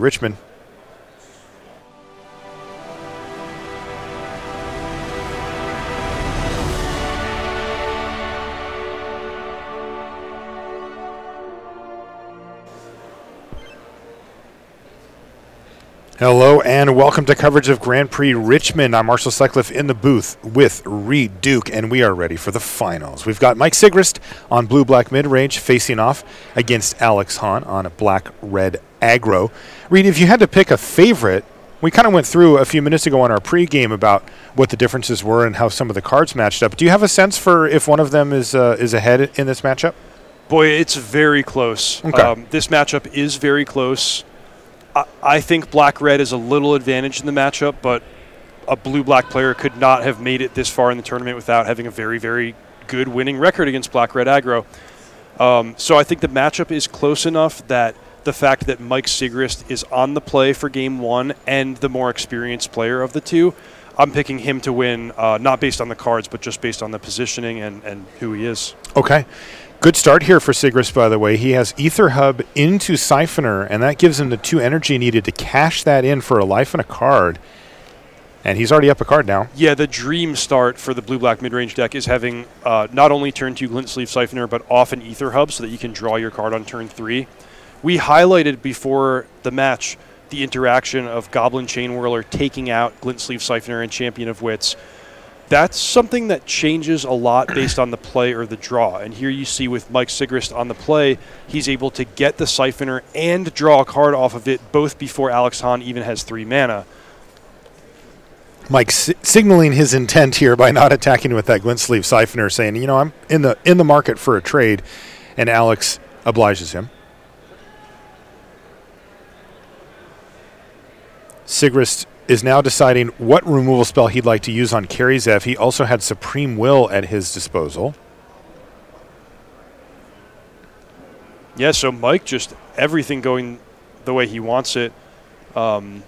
Richmond. Hello and welcome to coverage of Grand Prix Richmond. I'm Marshall Sutcliffe in the booth with Reed Duke, and we are ready for the finals. We've got Mike Sigrist on blue black mid range facing off against Alex Hahn on a black red aggro. Reed, if you had to pick a favorite, we kind of went through a few minutes ago on our pregame about what the differences were and how some of the cards matched up. Do you have a sense for if one of them is uh, is ahead in this matchup? Boy, it's very close. Okay. Um, this matchup is very close. I, I think black red is a little advantage in the matchup, but a blue black player could not have made it this far in the tournament without having a very, very good winning record against black red aggro. Um, so I think the matchup is close enough that the fact that Mike Sigrist is on the play for game one and the more experienced player of the two, I'm picking him to win, uh, not based on the cards, but just based on the positioning and, and who he is. Okay. Good start here for Sigrist, by the way. He has Aether Hub into Siphoner, and that gives him the two energy needed to cash that in for a life and a card. And he's already up a card now. Yeah, the dream start for the blue black mid range deck is having uh, not only turn two glint sleeve siphoner, but off an Aether Hub so that you can draw your card on turn three. We highlighted before the match the interaction of Goblin Chain Whirler taking out glint sleeve siphoner and Champion of Wits. That's something that changes a lot based on the play or the draw. And here you see with Mike Sigrist on the play, he's able to get the siphoner and draw a card off of it both before Alex Hahn even has three mana. Mike si- signaling his intent here by not attacking with that glint sleeve siphoner, saying, "You know, I'm in the in the market for a trade," and Alex obliges him. Sigrist is now deciding what removal spell he'd like to use on Kari Zev. He also had Supreme Will at his disposal. Yeah, so Mike just everything going the way he wants it. Um,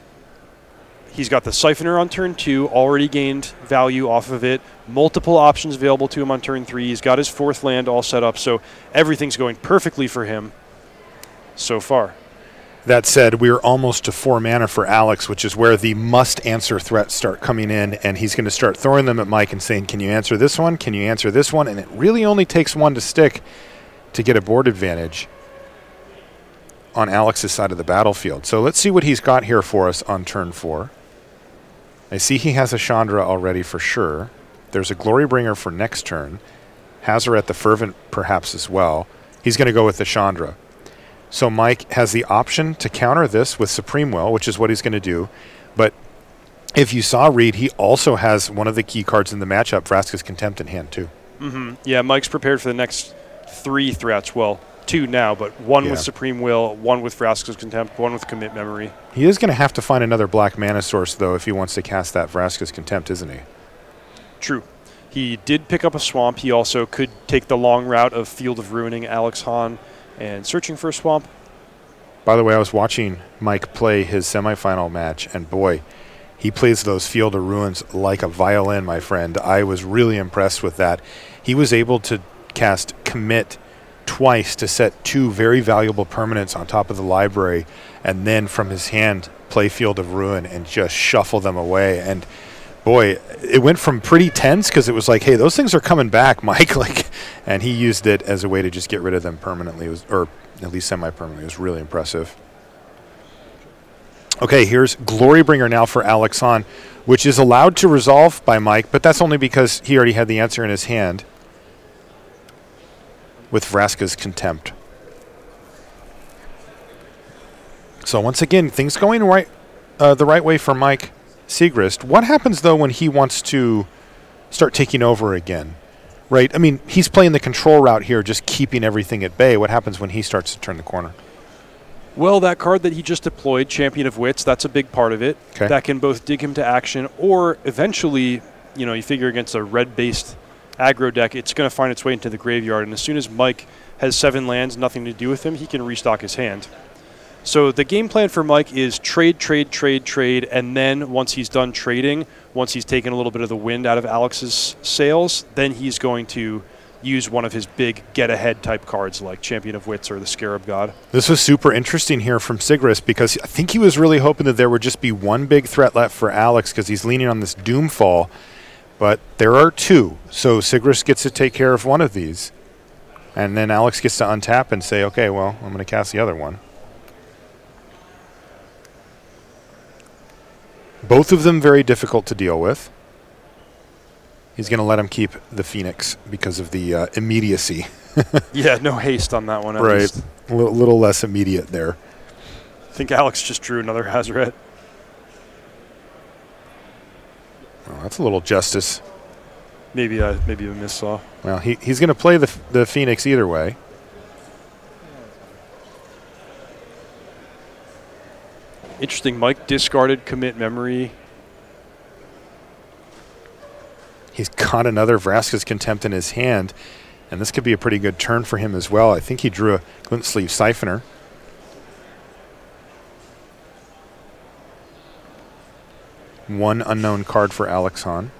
he's got the siphoner on turn two, already gained value off of it. Multiple options available to him on turn three. He's got his fourth land all set up, so everything's going perfectly for him so far. That said, we are almost to four mana for Alex, which is where the must answer threats start coming in, and he's going to start throwing them at Mike and saying, Can you answer this one? Can you answer this one? And it really only takes one to stick to get a board advantage on Alex's side of the battlefield. So let's see what he's got here for us on turn four. I see he has a Chandra already for sure. There's a Glorybringer for next turn. Hazoret the Fervent perhaps as well. He's going to go with the Chandra. So Mike has the option to counter this with Supreme Will, which is what he's going to do. But if you saw Reed, he also has one of the key cards in the matchup, Vraska's Contempt in hand too. Mm-hmm. Yeah, Mike's prepared for the next three threats. Well, two now, but one Yeah. with Supreme Will, one with Vraska's Contempt, one with Commit Memory. He is going to have to find another black mana source, though, if he wants to cast that Vraska's Contempt, isn't he? True. He did pick up a swamp. He also could take the long route of Field of Ruining Alex Hahn and searching for a swamp. By the way, I was watching Mike play his semifinal match, and boy, he plays those Field of Ruins like a violin, my friend. I was really impressed with that. He was able to cast Commit twice to set two very valuable permanents on top of the library, and then from his hand play Field of Ruin and just shuffle them away. And boy, it went from pretty tense because it was like, hey, those things are coming back, Mike. Like, and he used it as a way to just get rid of them permanently, was, or at least semi-permanently. It was really impressive. Okay, here's Glorybringer now for Alex Hahn, which is allowed to resolve by Mike, but that's only because he already had the answer in his hand with Vraska's Contempt. So once again, things going right, uh, the right way for Mike Sigrist. What happens though when he wants to start taking over again? Right. I mean, he's playing the control route here, just keeping everything at bay. What happens when he starts to turn the corner? Well, that card that he just deployed, Champion of Wits, that's a big part of it. 'Kay. That can both dig him to action or eventually, you know, you figure against a red based aggro deck, it's going to find its way into the graveyard. And as soon as Mike has seven lands, nothing to do with him, he can restock his hand. So the game plan for Mike is trade, trade, trade, trade, and then once he's done trading, once he's taken a little bit of the wind out of Alex's sails, then he's going to use one of his big get ahead type cards like Champion of Wits or the Scarab God. This was super interesting here from Sigrist because I think he was really hoping that there would just be one big threat left for Alex because he's leaning on this Doomfall. But there are two, so Sigrist gets to take care of one of these. And then Alex gets to untap and say, okay, well, I'm going to cast the other one. Both of them very difficult to deal with. He's going to let him keep the Phoenix because of the uh, immediacy. yeah, no haste on that one. right. Least. A little, little less immediate there. I think Alex just drew another Hazoret. Oh, that's a little justice. Maybe a maybe a miss saw. Well, he, he's going to play the the Phoenix either way. Interesting. Mike discarded commit memory He's caught another Vraska's Contempt in his hand, and this could be a pretty good turn for him as well. I think he drew a glint sleeve Siphoner. One unknown card for Alex Hahn.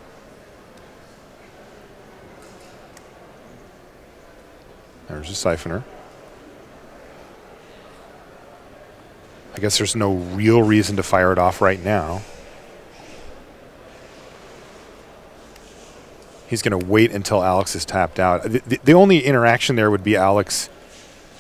There's a Siphoner. I guess there's no real reason to fire it off right now. he's going to wait until Alex is tapped out. The, the, the, only interaction there would be Alex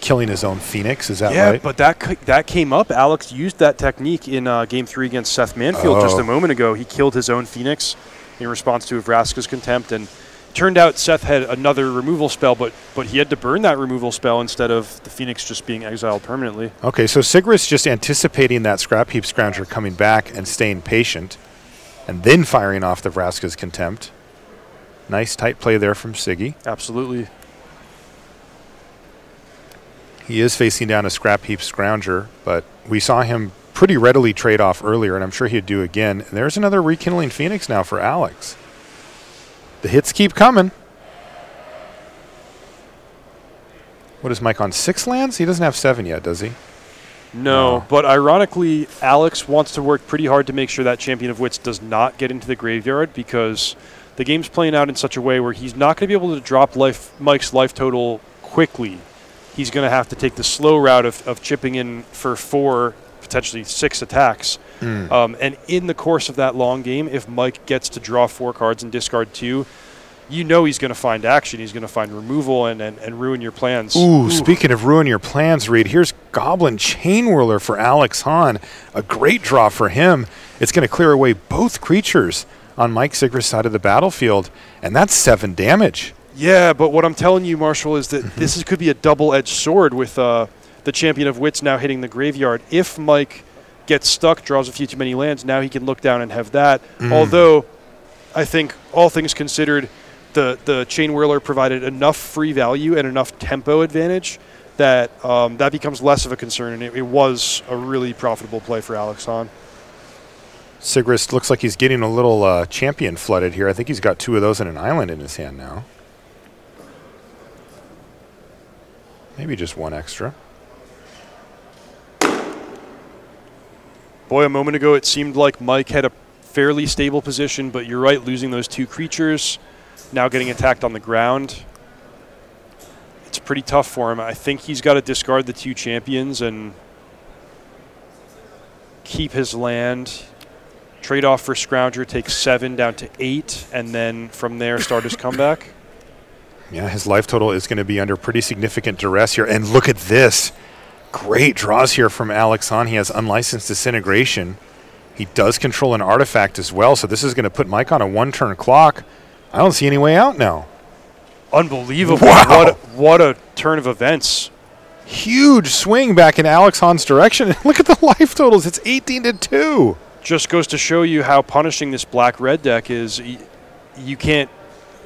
killing his own Phoenix. Is that yeah, right? Yeah, but that that came up. Alex used that technique in uh, Game Three against Seth Manfield oh. just a oh. moment ago. He killed his own Phoenix in response to Vraska's contempt, and turned out Seth had another removal spell, but but he had to burn that removal spell instead of the Phoenix just being exiled permanently. Okay, so Sigrist just anticipating that Scrap Heap Scrounger coming back and staying patient, and then firing off the Vraska's contempt. Nice tight play there from Siggy. Absolutely. He is facing down a scrap heap scrounger, but we saw him pretty readily trade off earlier, and I'm sure he'd do again. And there's another rekindling Phoenix now for Alex. The hits keep coming. What is Mike on six lands? He doesn't have seven yet, does he? No, no, but ironically, Alex wants to work pretty hard to make sure that Champion of Wits does not get into the graveyard because the game's playing out in such a way where he's not going to be able to drop life Mike's life total quickly. He's going to have to take the slow route of, of chipping in for four, potentially six attacks. Mm. Um, and in the course of that long game, if Mike gets to draw four cards and discard two, you know he's going to find action. He's going to find removal and, and, and ruin your plans. Ooh, Ooh, speaking of ruin your plans, Reed, here's Goblin Chain Chainwhirler for Alex Hahn. A great draw for him. It's going to clear away both creatures on Mike Sigrist's side of the battlefield, and that's seven damage. Yeah, but what I'm telling you, Marshall, is that mm-hmm. this is, could be a double-edged sword with uh, the Champion of Wits now hitting the graveyard. If Mike gets stuck, draws a few too many lands, now he can look down and have that. Mm. Although, I think all things considered, the the chain whirler provided enough free value and enough tempo advantage that um, that becomes less of a concern, and it, it was a really profitable play for Alex Hahn. Sigrist looks like he's getting a little uh, champion flooded here. I think he's got two of those in an island in his hand now. Maybe just one extra. Boy, a moment ago it seemed like Mike had a fairly stable position, but you're right, losing those two creatures, now getting attacked on the ground. It's pretty tough for him. I think he's got to discard the two champions and keep his land Trade off for Scrounger takes seven down to eight, and then from there start his comeback. Yeah, his life total is going to be under pretty significant duress here. And look at this. Great draws here from Alex Hahn. He has unlicensed disintegration. He does control an artifact as well, so this is going to put Mike on a one turn clock. I don't see any way out now. Unbelievable. Wow. What, a, what a turn of events. Huge swing back in Alex Hahn's direction. look at the life totals. It's 18 to 2 just goes to show you how punishing this black red deck is. You can't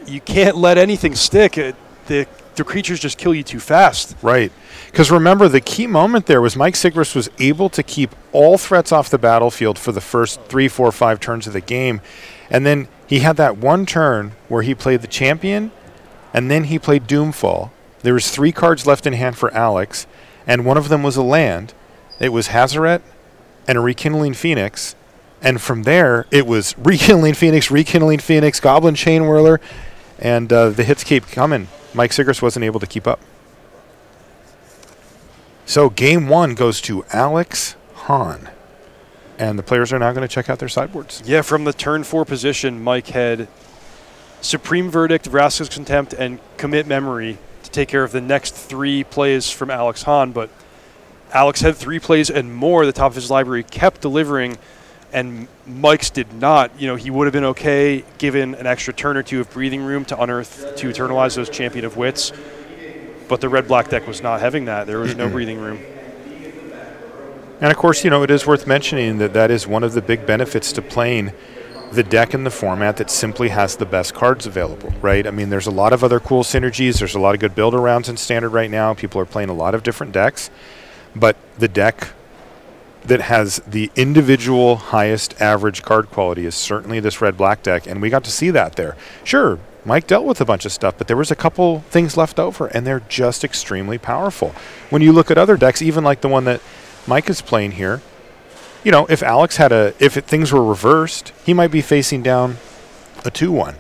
you can't let anything stick. Uh, the the creatures just kill you too fast. Right. Because remember, the key moment there was Mike Sigrist was able to keep all threats off the battlefield for the first three, four, five turns of the game. And then he had that one turn where he played the champion, and then he played Doomfall. There was three cards left in hand for Alex, and one of them was a land. It was Hazoret and a Rekindling Phoenix, and from there, it was rekindling Phoenix, rekindling Phoenix, Goblin Chainwhirler, and uh, the hits keep coming. Mike Sigrist wasn't able to keep up. So game one goes to Alex Hahn. And the players are now going to check out their sideboards. Yeah, from the turn four position, Mike had Supreme Verdict, Vraska's Contempt, and Commit Memory to take care of the next three plays from Alex Hahn. But Alex had three plays and more. The top of his library kept delivering, and Mike's did not. You know, he would have been okay given an extra turn or two of breathing room to unearth to eternalize those Champion of Wits. But the red black deck was not having that. There was no breathing room. And of course, you know, it is worth mentioning that that is one of the big benefits to playing the deck in the format that simply has the best cards available, right? I mean, there's a lot of other cool synergies. There's a lot of good build arounds in standard right now. People are playing a lot of different decks. But the deck that has the individual highest average card quality is certainly this red black deck. And we got to see that there. Sure, Mike dealt with a bunch of stuff, but there was a couple things left over, and they're just extremely powerful. When you look at other decks, even like the one that Mike is playing here, you know, if Alex had a, if it, things were reversed, he might be facing down a 2 1.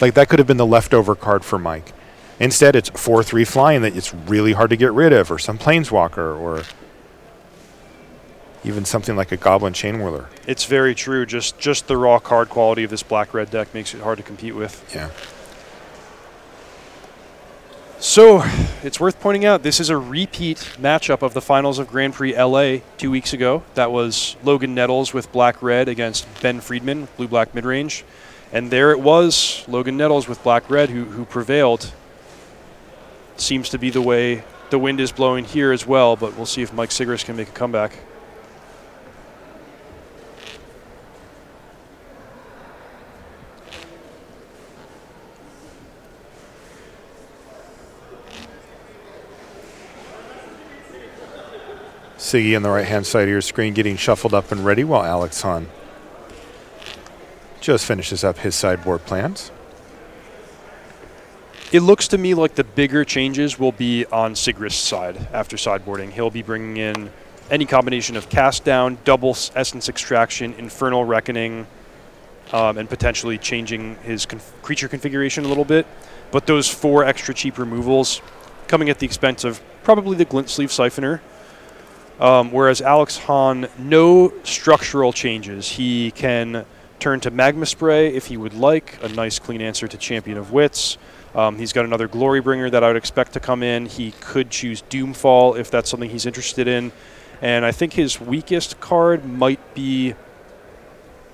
Like that could have been the leftover card for Mike. Instead, it's 4 3 flying that it's really hard to get rid of, or some planeswalker, or even something like a Goblin Chain Chainwhirler. It's very true. Just just the raw card quality of this black red deck makes it hard to compete with. Yeah. So, it's worth pointing out this is a repeat matchup of the finals of Grand Prix LA two weeks ago. That was Logan Nettles with black red against Ben Friedman, blue black mid range. And there it was, Logan Nettles with black red, who, who prevailed. Seems to be the way the wind is blowing here as well, but we'll see if Mike Sigrist can make a comeback. Siggy on the right hand side of your screen getting shuffled up and ready while Alex Hahn just finishes up his sideboard plans. It looks to me like the bigger changes will be on Sigrist's side after sideboarding. He'll be bringing in any combination of cast down, double essence extraction, infernal reckoning, um, and potentially changing his conf creature configuration a little bit. But those four extra cheap removals coming at the expense of probably the glint sleeve siphoner um, whereas Alex Hahn, no structural changes. He can turn to Magma Spray if he would like, a nice clean answer to Champion of Wits. Um, he's got another Glory Bringer that I would expect to come in. He could choose Doomfall if that's something he's interested in. And I think his weakest card might be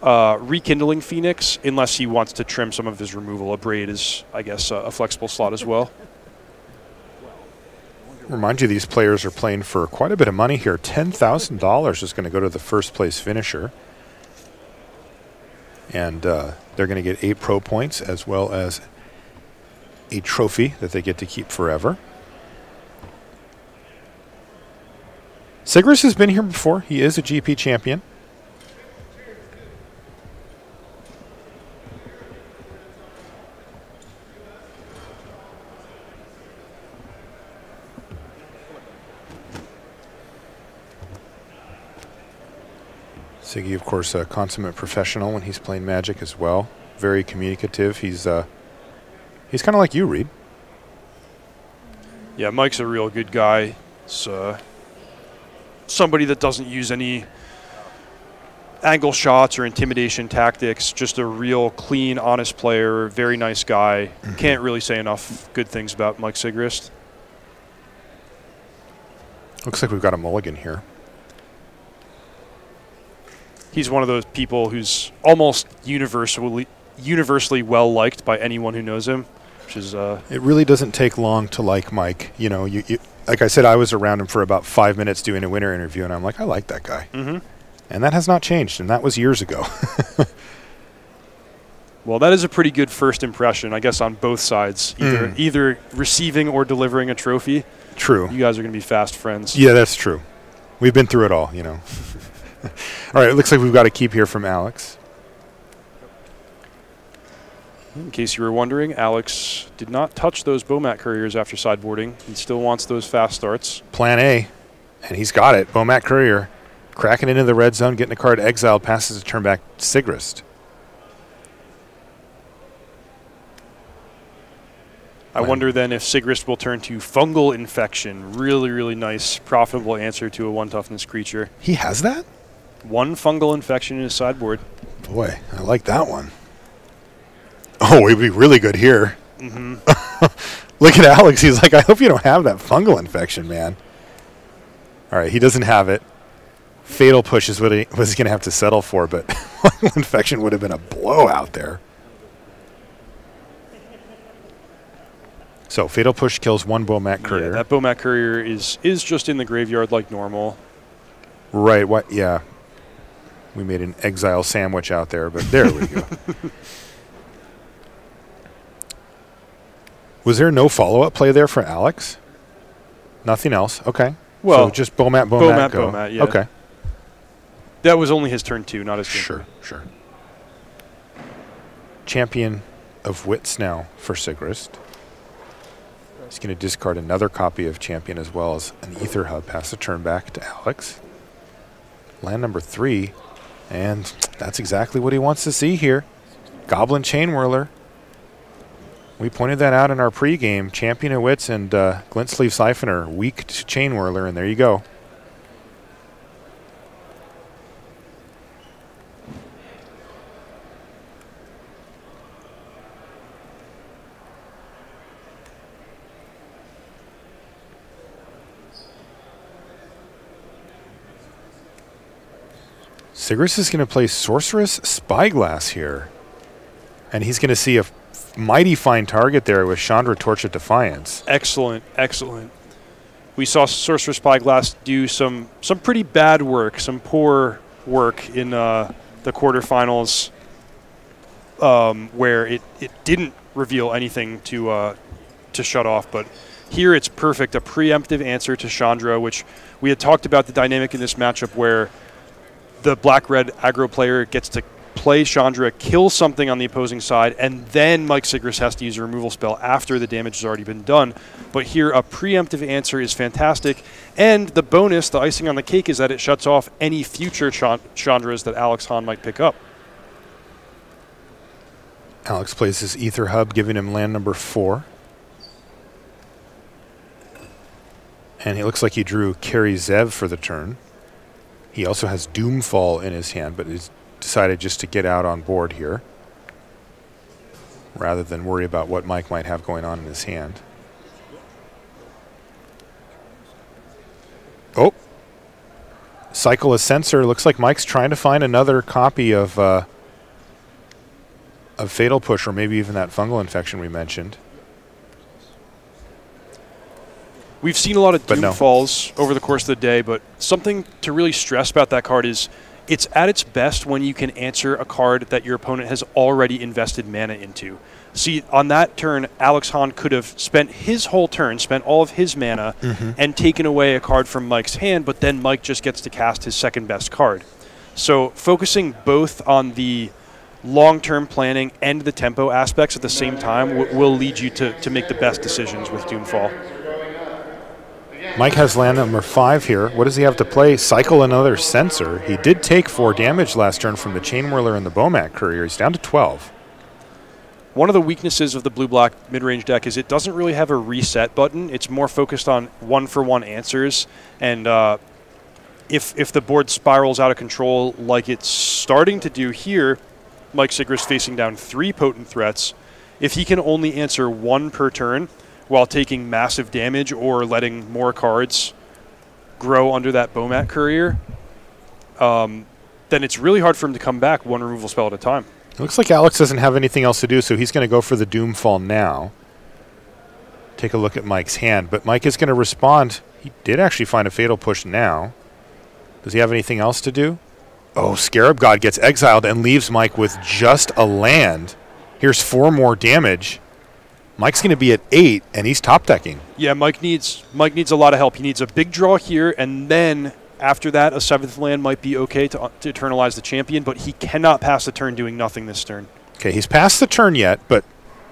uh, Rekindling Phoenix, unless he wants to trim some of his removal. Abrade is, I guess, a flexible slot as well. Remind you, these players are playing for quite a bit of money here. $10,000 is going to go to the first place finisher. And uh, they're going to get eight pro points as well as a trophy that they get to keep forever. Sigrist has been here before. He is a GP champion. Siggy, of course, a consummate professional when he's playing Magic as well. Very communicative. He's uh, he's kind of like you, Reed. Yeah, Mike's a real good guy. It's uh, somebody that doesn't use any angle shots or intimidation tactics. Just a real clean, honest player. Very nice guy. Mm -hmm. Can't really say enough good things about Mike Sigrist. Looks like we've got a mulligan here he's one of those people who's almost universally universally well liked by anyone who knows him. Which is uh, it really doesn't take long to like Mike. You know, you, you, like I said, I was around him for about five minutes doing a winter interview, and I'm like, I like that guy, mm-hmm. and that has not changed, and that was years ago. well, that is a pretty good first impression, I guess, on both sides, either mm. either receiving or delivering a trophy. True. You guys are going to be fast friends. Yeah, that's true. We've been through it all, you know. all right, it looks like we've got a keep here from Alex. In case you were wondering, Alex did not touch those Bomat couriers after sideboarding. He still wants those fast starts. Plan A, and he's got it. Bomat courier, cracking into the red zone, getting a card exiled, passes a turn back Sigrist. I wonder then if Sigrist will turn to fungal infection. Really, really nice, profitable answer to a one toughness creature. He has that? One fungal infection in his sideboard. Boy, I like that one. Oh, he'd be really good here. hmm Look at Alex. He's like, I hope you don't have that fungal infection, man. All right, he doesn't have it. Fatal push is what he was going to have to settle for, but fungal infection would have been a blowout there. So fatal push kills one Bomat Yeah, courier. that Bomat courier is is just in the graveyard like normal. right. What? Yeah. We made an exile sandwich out there, but there we go. Was there no follow-up play there for Alex? Nothing else. Okay. Well, so just Bomat, Bomat, Bomat, go. Bomat, yeah. Okay. that was only his turn two, not his turn Sure, sure. Champion of Wits now for Sigrist. He's going to discard another copy of Champion as well as an Aether Hub. Pass the turn back to Alex. Land number three. And that's exactly what he wants to see here. Goblin Chain Whirler. We pointed that out in our pregame. Champion of Wits and uh, Glint Sleeve Siphoner. Weak Chain Whirler, and there you go. Sigrist is going to play Sorcerous Spyglass here. And he's going to see a mighty fine target there with Chandra Torch of Defiance. Excellent, excellent. We saw Sorcerous Spyglass do some some pretty bad work, some poor work in uh, the quarterfinals, um, where it, it didn't reveal anything to uh, to shut off. But here it's perfect, a preemptive answer to Chandra, which we had talked about the dynamic in this matchup where the black red aggro player gets to play Chandra, kill something on the opposing side, and then Mike Sigrist has to use a removal spell after the damage has already been done. But here, a preemptive answer is fantastic. And the bonus, the icing on the cake, is that it shuts off any future Chandras that Alex Hahn might pick up. Alex plays his Aether Hub, giving him land number four. And it looks like he drew Kari Zev for the turn. He also has Doomfall in his hand, but he's decided just to get out on board here rather than worry about what Mike might have going on in his hand. Oh. Cycle a Censor. Looks like Mike's trying to find another copy of uh, of Fatal Push or maybe even that fungal infection we mentioned. We've seen a lot of But no. Doomfalls over the course of the day, but something to really stress about that card is it's at its best when you can answer a card that your opponent has already invested mana into. See, on that turn, Alex Hahn could have spent his whole turn, spent all of his mana, mm-hmm. and taken away a card from Mike's hand, but then Mike just gets to cast his second best card. So focusing both on the long-term planning and the tempo aspects at the same time w- will lead you to, to make the best decisions with Doomfall. Mike has land number five here. What does he have to play? Cycle another Censor. He did take four damage last turn from the Chain Whirler and the Bomat Courier. He's down to 12. One of the weaknesses of the blue black mid range deck is it doesn't really have a reset button. It's more focused on one for one answers. And uh, if, if the board spirals out of control like it's starting to do here, Mike Sigrist facing down three potent threats. If he can only answer one per turn while taking massive damage or letting more cards grow under that Bomat courier, um, then it's really hard for him to come back one removal spell at a time. It looks like Alex doesn't have anything else to do, so he's going to go for the Doomfall now. Take a look at Mike's hand, but Mike is going to respond. He did actually find a Fatal Push now. Does he have anything else to do? Oh, Scarab God gets exiled and leaves Mike with just a land. Here's four more damage. Mike's going to be at eight, and he's top decking. Yeah, Mike needs Mike needs a lot of help. He needs a big draw here, and then after that, a seventh land might be okay to, uh, to eternalize the champion. But he cannot pass the turn doing nothing this turn. Okay, he's passed the turn yet, but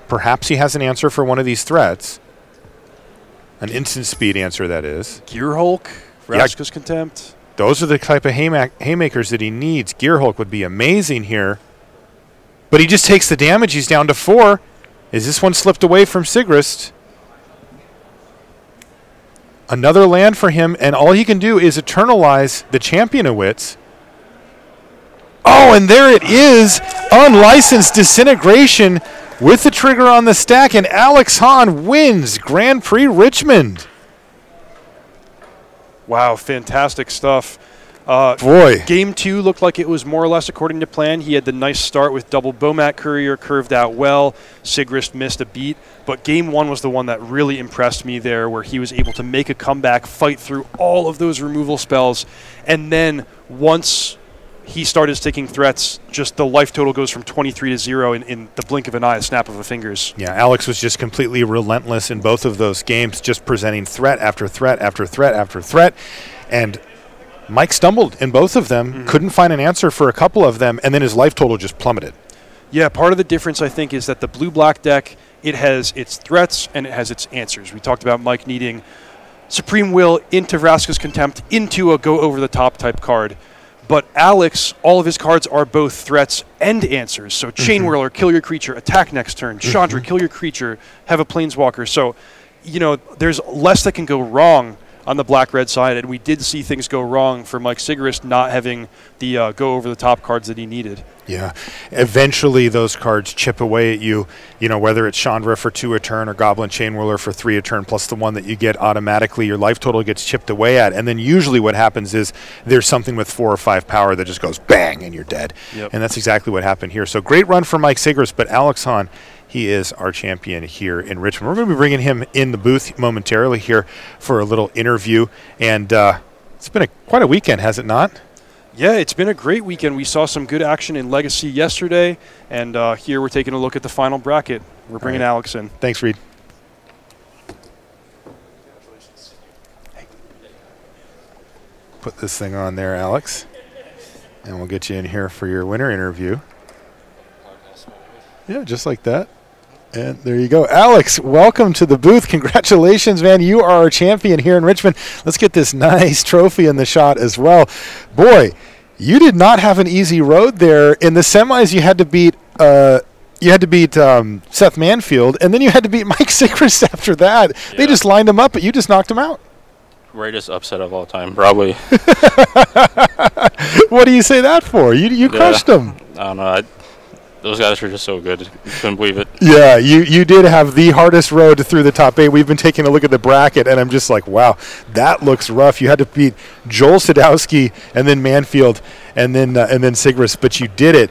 perhaps he has an answer for one of these threats. An instant speed answer, that is. Gear Hulk, Yeah. Contempt. Those are the type of hayma- haymakers that he needs. Gearhulk would be amazing here. But he just takes the damage. He's down to four. Is this one slipped away from Sigrist? Another land for him, and all he can do is eternalize the champion of wits. Oh, and there it is! Unlicensed disintegration with the trigger on the stack, and Alex Hahn wins Grand Prix Richmond. Wow, fantastic stuff. Uh, Boy. Game two looked like it was more or less according to plan. He had the nice start with double Bomat Courier curved out well. Sigrist missed a beat. But game one was the one that really impressed me there, where he was able to make a comeback, fight through all of those removal spells. And then once he started sticking threats, just the life total goes from 23 to 0 in, in the blink of an eye, a snap of a fingers. Yeah, Alex was just completely relentless in both of those games, just presenting threat after threat after threat after threat. And Mike stumbled in both of them, Mhm. couldn't find an answer for a couple of them, and then his life total just plummeted. Yeah, part of the difference I think is that the blue black deck it has its threats and it has its answers. We talked about Mike needing Supreme Will into Vraska's Contempt into a go over the top type card. But Alex, all of his cards are both threats and answers. So Chain Mhm. Whirler, kill your creature, attack next turn. Chandra, kill your creature, have a planeswalker. So, you know, there's less that can go wrong on the black red side, and we did see things go wrong for Mike Sigrist not having the uh, go over the top cards that he needed. Yeah. Eventually, those cards chip away at you, you know, whether it's Chandra for two a turn or Goblin Chain Whirler for three a turn, plus the one that you get automatically, your life total gets chipped away at. And then usually what happens is there's something with four or five power that just goes bang and you're dead. Yep. And that's exactly what happened here. So great run for Mike Sigrist, but Alex Hahn, he is our champion here in Richmond. We're going to be bringing him in the booth momentarily here for a little interview. And uh, it's been a, quite a weekend, has it not? Yeah, it's been a great weekend. We saw some good action in Legacy yesterday, and uh, here we're taking a look at the final bracket. We're bringing right. Alex in. Thanks, Reed. Put this thing on there, Alex. And we'll get you in here for your winner interview. Yeah, just like that. And there you go. Alex, welcome to the booth. Congratulations, man. You are our champion here in Richmond. Let's get this nice trophy in the shot as well. Boy, you did not have an easy road there. In the semis, you had to beat. Uh, you had to beat um, Seth Manfield, and then you had to beat Mike Sigrist after that. They just lined him up, but you just knocked him out. Greatest upset of all time, probably. What do you say that for? You you Yeah. crushed him. I don't know. I, those guys are just so good. Couldn't believe it. Yeah, you, you did have the hardest road through the top eight. We've been taking a look at the bracket, and I'm just like, wow, that looks rough. You had to beat Joel Sadowski and then Manfield and then uh, and then Sigrist, but you did it.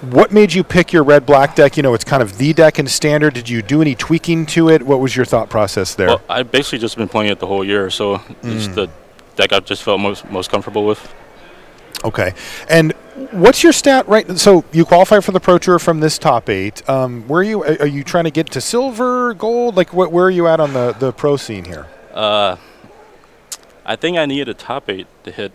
What made you pick your red black deck? You know, it's kind of the deck in standard. Did you do any tweaking to it? What was your thought process there? Well, I've basically just been playing it the whole year, so it's Mm. the deck I just felt most most comfortable with. Okay. And what's your stat right? So you qualify for the Pro Tour from this top eight. Um, where are you? Are you trying to get to silver, gold? Like, what, where are you at on the, the pro scene here? Uh, I think I need a top eight to hit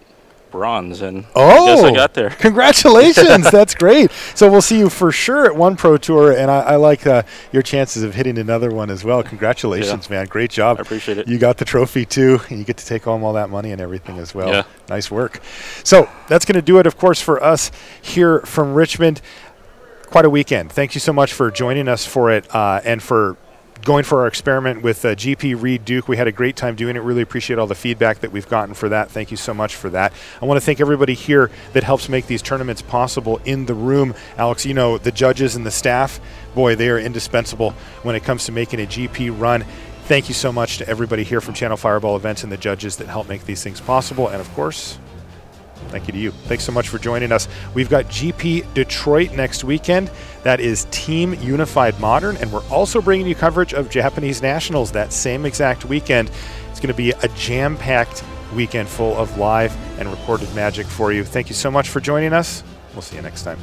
bronze, and Oh, I guess I got there. Congratulations! That's great. So we'll see you for sure at one pro tour, and I, I like uh, your chances of hitting another one as well. Congratulations, man! Great job. I appreciate it. You got the trophy too, and you get to take home all that money and everything as well. Yeah. Nice work. So that's going to do it, of course, for us here from Richmond. Quite a weekend. Thank you so much for joining us for it uh, and for going for our experiment with uh, GP Reed Duke. We had a great time doing it. Really appreciate all the feedback that we've gotten for that. Thank you so much for that. I want to thank everybody here that helps make these tournaments possible in the room. Alex, you know, the judges and the staff, boy, they are indispensable when it comes to making a GP run. Thank you so much to everybody here from Channel Fireball Events and the judges that help make these things possible. And of course, Thank you to you. Thanks so much for joining us. We've got GP Detroit next weekend. That is Team Unified Modern, and we're also bringing you coverage of Japanese Nationals that same exact weekend. It's going to be a jam packed weekend full of live and recorded magic for you. Thank you so much for joining us. We'll see you next time.